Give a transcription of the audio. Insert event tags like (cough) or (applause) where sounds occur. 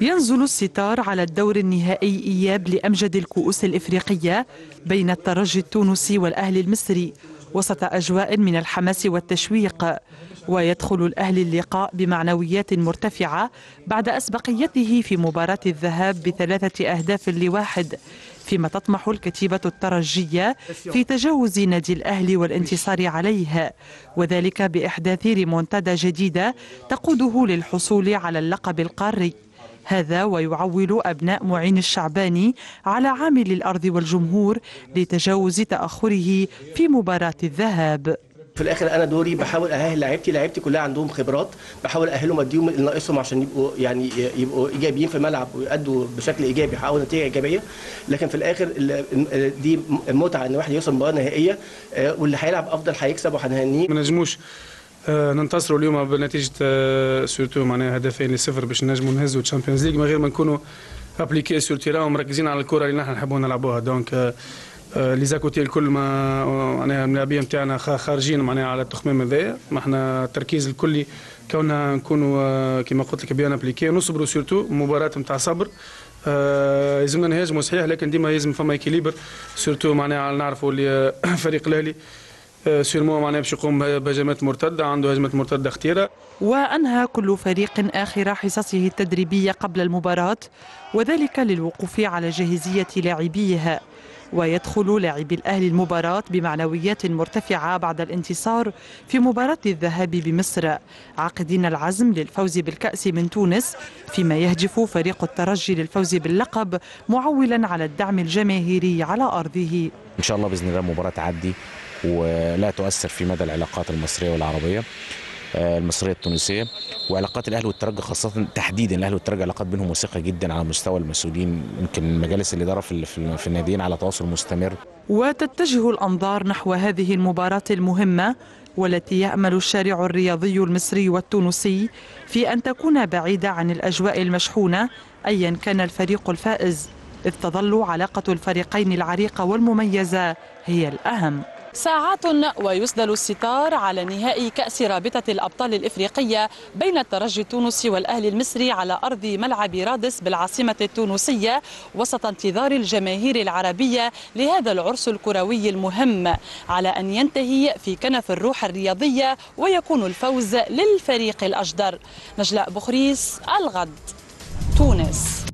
ينزل الستار على الدور النهائي إياب لأمجد الكؤوس الإفريقية بين الترجي التونسي والأهلي المصري وسط أجواء من الحماس والتشويق ويدخل الأهلي اللقاء بمعنويات مرتفعة بعد أسبقيته في مباراة الذهاب بثلاثة أهداف لواحد فيما تطمح الكتيبة الترجية في تجاوز نادي الأهلي والانتصار عليه وذلك بإحداث ريمونتادا جديدة تقوده للحصول على اللقب القاري. هذا ويعول أبناء معين الشعباني على عامل الأرض والجمهور لتجاوز تأخره في مباراة الذهاب. في الآخر أنا دوري بحاول أهل لعيبتي لعيبتي كلها عندهم خبرات بحاول أهلهم أديهم اللي ناقصهم عشان يبقوا يعني يبقوا إيجابيين في الملعب ويأدوا بشكل إيجابي يحققوا نتيجة إيجابية. لكن في الآخر دي متعة إن واحد يوصل مباراة نهائية واللي هيلعب أفضل هيكسب وهنهنيه. ما نجموش. ننتصروا اليوم بنتيجة surtout معناها هدفين لصفر باش نجموا نهزوا ال Champions League من غير ما نكونوا appliqués sur terrain ومركزين على الكرة اللي نحن نحبوا نلعبوها. donc les à-côtés الكل ما معناها الملاعبيه نتاعنا خارجين معناها على التخمام هذايا ما إحنا التركيز الكلي كوننا نكونوا كما قلت لك bien appliqués نصبروا surtout مباراة نتاع صبر. يلزمنا نهاجموا صحيح لكن ديما يلزم فما équilibre surtout معناها نعرفوا اللي (coughs) فريق الأهلي sûrement معناها باش يقوم بهجمات مرتدة عنده هجمات مرتدة خطيرة وأنهى كل فريق آخر حصصه التدريبية قبل المباراة وذلك للوقوف على جاهزية لاعبيه. ويدخل لاعبي الأهلي المباراة بمعنويات مرتفعة بعد الانتصار في مباراة الذهاب بمصر. عاقدين العزم للفوز بالكأس من تونس فيما يهجف فريق الترجي للفوز باللقب معولا على الدعم الجماهيري على أرضه. إن شاء الله بإذن الله المباراة تعدي. ولا تؤثر في مدى العلاقات المصرية والعربية المصرية التونسية. وعلاقات الاهلي والترجي خاصة تحديدا الاهلي والترجي علاقات بينهم وثيقة جدا على مستوى المسؤولين. يمكن مجالس الإدارة في في الناديين على تواصل مستمر. وتتجه الأنظار نحو هذه المباراة المهمة والتي يأمل الشارع الرياضي المصري والتونسي في أن تكون بعيدة عن الأجواء المشحونة ايا كان الفريق الفائز إذ تظل علاقة الفريقين العريقة والمميزة هي الأهم. ساعات ويسدل الستار على نهائي كأس رابطة الأبطال الإفريقية بين الترجي التونسي والأهلي المصري على أرض ملعب رادس بالعاصمة التونسية وسط انتظار الجماهير العربية لهذا العرس الكروي المهم على أن ينتهي في كنف الروح الرياضية ويكون الفوز للفريق الأجدر. نجلاء بخريس الغد تونس.